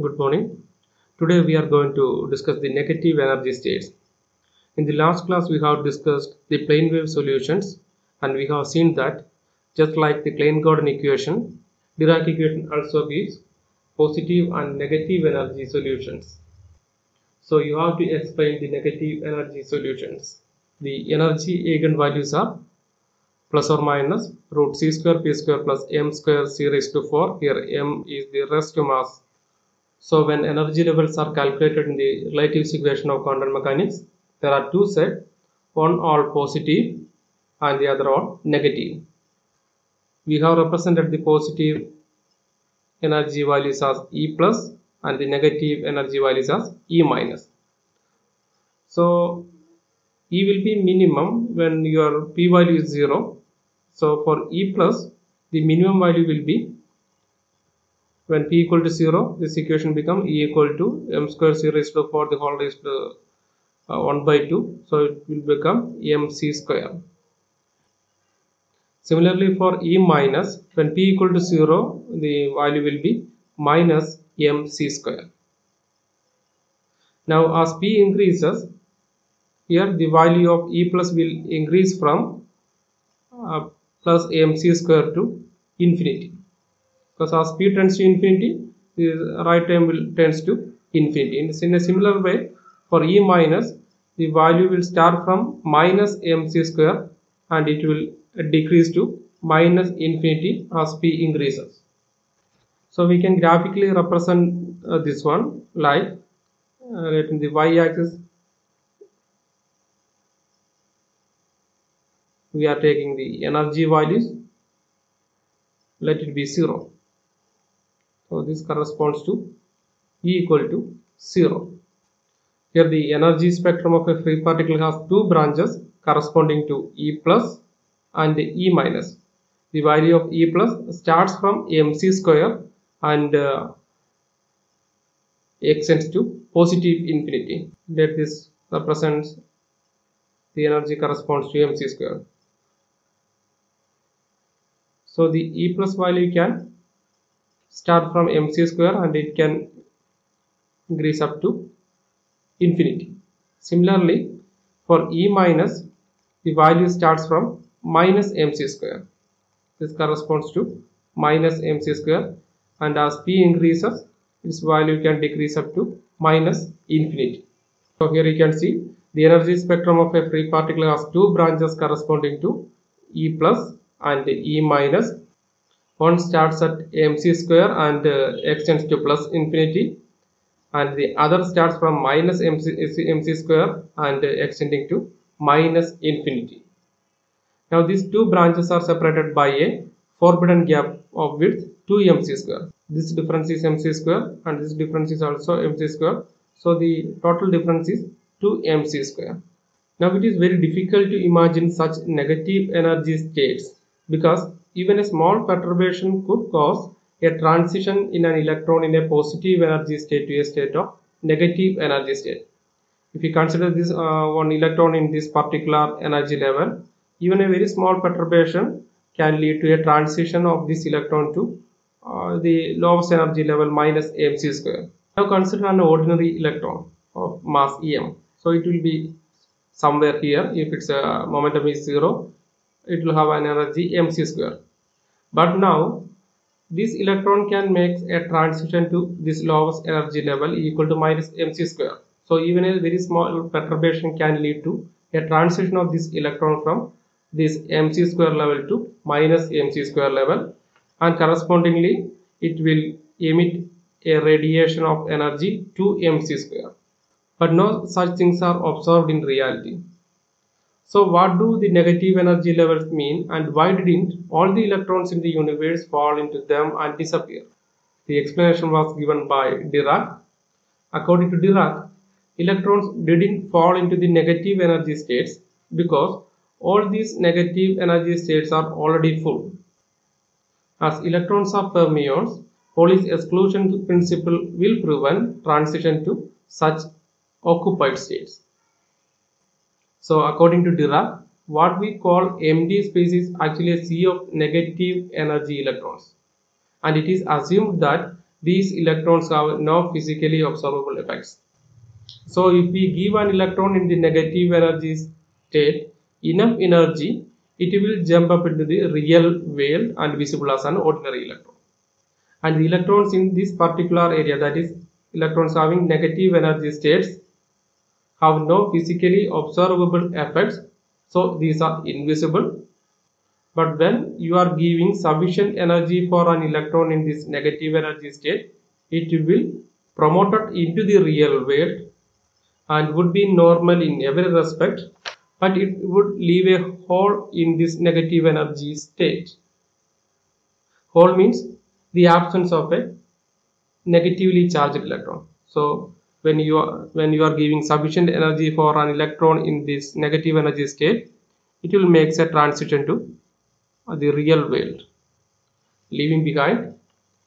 Good morning. Today we are going to discuss the negative energy states. In the last class we have discussed the plane wave solutions and we have seen that just like the Klein-Gordon equation, Dirac equation also gives positive and negative energy solutions. So you have to explain the negative energy solutions. The energy eigenvalues are plus or minus root c square p square plus m square c raised to 4. Here m is the rest mass so when energy levels are calculated in the relative equation of quantum mechanics, there are two sets, one all positive and the other all negative. We have represented the positive energy values as E plus and the negative energy values as E minus. So E will be minimum when your P value is 0. So for E plus, the minimum value will be when p equal to 0 this equation become e equal to m square c raised to 4 the whole raised to uh, 1 by 2 so it will become mc square. Similarly for e minus when p equal to 0 the value will be minus mc square. Now as p increases here the value of e plus will increase from uh, plus mc square to infinity because as p tends to infinity the right time will tends to infinity. In, in a similar way for e minus the value will start from minus mc square and it will decrease to minus infinity as p increases. So we can graphically represent uh, this one like uh, in the y-axis we are taking the energy values. Let it be 0 so this corresponds to E equal to 0. Here the energy spectrum of a free particle has two branches corresponding to E plus and E minus. The value of E plus starts from mc square and uh, extends to positive infinity. Let this represents the energy corresponds to mc square. So the E plus value can start from mc square and it can increase up to infinity. Similarly, for E minus, the value starts from minus mc square. This corresponds to minus mc square and as p increases, its value can decrease up to minus infinity. So here you can see the energy spectrum of a free particle has two branches corresponding to E plus and E minus one starts at mc square and uh, extends to plus infinity and the other starts from minus mc, mc square and uh, extending to minus infinity. Now these two branches are separated by a forbidden gap of width 2 mc square. This difference is mc square and this difference is also mc square. So the total difference is 2 mc square. Now it is very difficult to imagine such negative energy states because even a small perturbation could cause a transition in an electron in a positive energy state to a state of negative energy state. If you consider this uh, one electron in this particular energy level, even a very small perturbation can lead to a transition of this electron to uh, the lowest energy level minus mc square. Now consider an ordinary electron of mass em. So it will be somewhere here if its uh, momentum is 0 it will have an energy mc square. But now this electron can make a transition to this lowest energy level equal to minus mc square. So even a very small perturbation can lead to a transition of this electron from this mc square level to minus mc square level. And correspondingly it will emit a radiation of energy to mc square. But no such things are observed in reality so what do the negative energy levels mean and why didn't all the electrons in the universe fall into them and disappear? The explanation was given by Dirac. According to Dirac, electrons didn't fall into the negative energy states because all these negative energy states are already full. As electrons are fermions, Pauli's exclusion principle will prevent transition to such occupied states. So according to Dirac, what we call empty space is actually a sea of negative energy electrons. And it is assumed that these electrons have no physically observable effects. So if we give an electron in the negative energy state enough energy, it will jump up into the real world and visible as an ordinary electron. And the electrons in this particular area that is electrons having negative energy states have no physically observable effects. So these are invisible. But when you are giving sufficient energy for an electron in this negative energy state, it will promoted into the real world and would be normal in every respect but it would leave a hole in this negative energy state. Hole means the absence of a negatively charged electron. So when you are when you are giving sufficient energy for an electron in this negative energy state, it will make a transition to the real world, leaving behind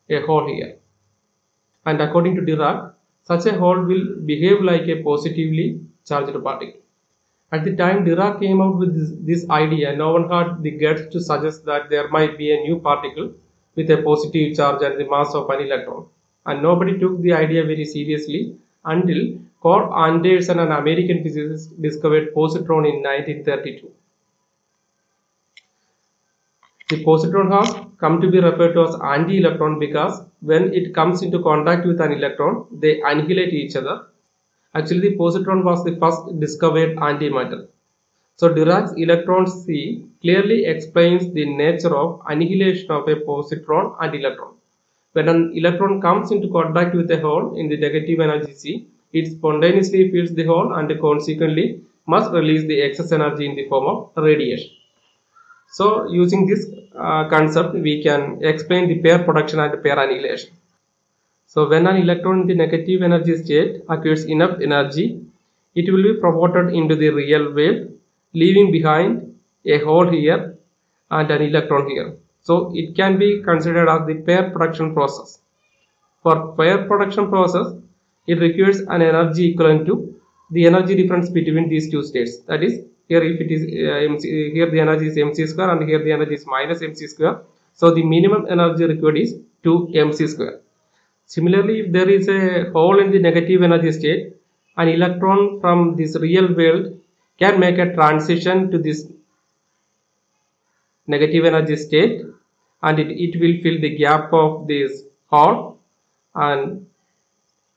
a hole here. And according to Dirac, such a hole will behave like a positively charged particle. At the time Dirac came out with this, this, idea, no one had the guts to suggest that there might be a new particle with a positive charge and the mass of an electron. And nobody took the idea very seriously until Carl Anderson, an American physicist, discovered positron in 1932. The positron has come to be referred to as anti-electron because when it comes into contact with an electron, they annihilate each other Actually, the positron was the first discovered antimatter. So Dirac's electron sea clearly explains the nature of annihilation of a positron and electron. When an electron comes into contact with a hole in the negative energy sea, it spontaneously fills the hole and consequently must release the excess energy in the form of radiation. So using this uh, concept, we can explain the pair production and pair annihilation. So when an electron in the negative energy state acquires enough energy, it will be promoted into the real world, leaving behind a hole here and an electron here. So it can be considered as the pair production process. For pair production process, it requires an energy equivalent to the energy difference between these two states. That is, here if it is uh, MC, here the energy is mc square and here the energy is minus mc square. So the minimum energy required is 2 mc square. Similarly, if there is a hole in the negative energy state, an electron from this real world can make a transition to this negative energy state and it, it will fill the gap of this hole and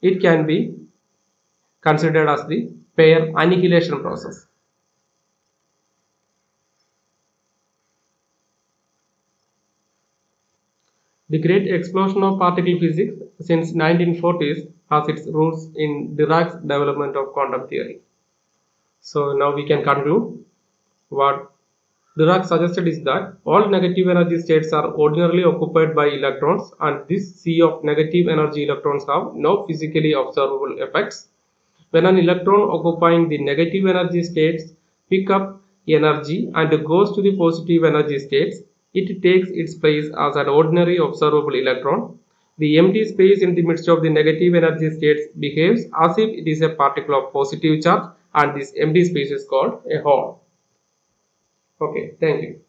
it can be considered as the pair annihilation process. The great explosion of particle physics since 1940s has its roots in Dirac's development of quantum theory. So now we can conclude what Dirac suggested is that all negative energy states are ordinarily occupied by electrons and this sea of negative energy electrons have no physically observable effects. When an electron occupying the negative energy states pick up energy and goes to the positive energy states, it takes its place as an ordinary observable electron. The empty space in the midst of the negative energy states behaves as if it is a particle of positive charge and this empty space is called a hole. Okay, thank you.